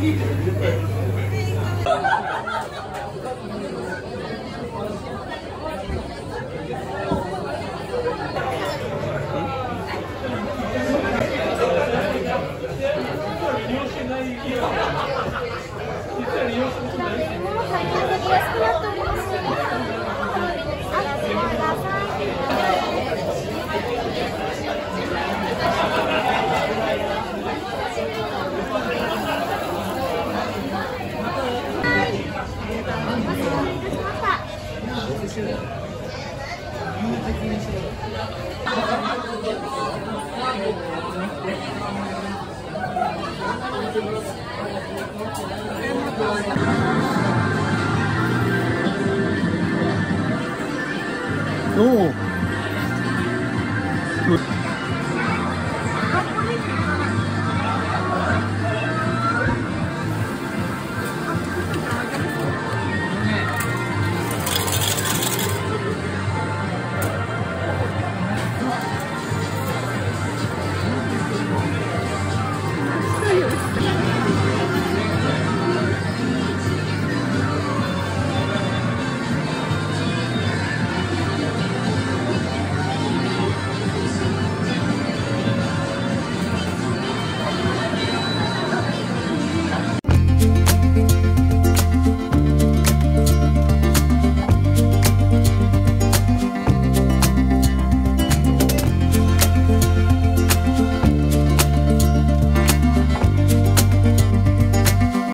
利用してない。しろ有おお